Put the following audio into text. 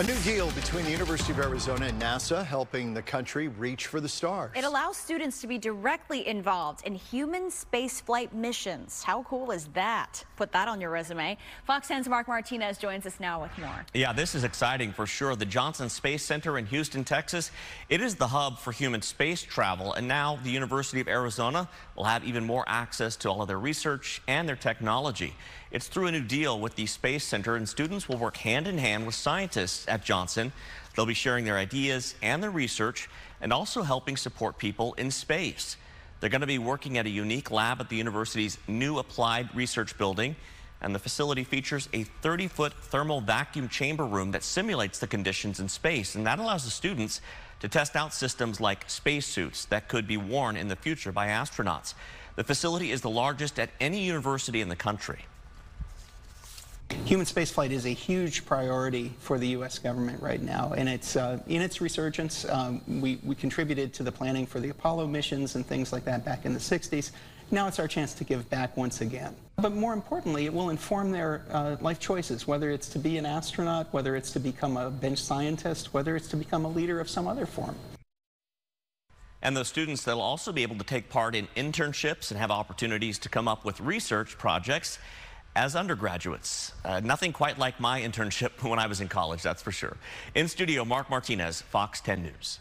A new deal between the University of Arizona and NASA helping the country reach for the stars. It allows students to be directly involved in human spaceflight missions. How cool is that? Put that on your resume. Fox 10's Marc Martinez joins us now with more. Yeah, this is exciting for sure. The Johnson Space Center in Houston, Texas, it is the hub for human space travel. And now the University of Arizona will have even more access to all of their research and their technology. It's through a new deal with the Space Center, and students will work hand in hand with scientists at Johnson. They'll be sharing their ideas and their research and also helping support people in space. They're going to be working at a unique lab at the university's new applied research building. And the facility features a 30-foot thermal vacuum chamber room that simulates the conditions in space. And that allows the students to test out systems like spacesuits that could be worn in the future by astronauts. The facility is the largest at any university in the country. Human spaceflight is a huge priority for the U.S. government right now, and it's uh, in its resurgence. Um, we, we contributed to the planning for the Apollo missions and things like that back in the 60s. Now it's our chance to give back once again. But more importantly, it will inform their uh, life choices, whether it's to be an astronaut, whether it's to become a bench scientist, whether it's to become a leader of some other form. And those students, they'll also be able to take part in internships and have opportunities to come up with research projects as undergraduates. Uh, nothing quite like my internship when I was in college, that's for sure. In studio, Marc Martinez, Fox 10 News.